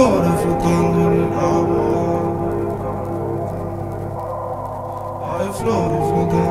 worden verbranden in Augen. Alle Floren.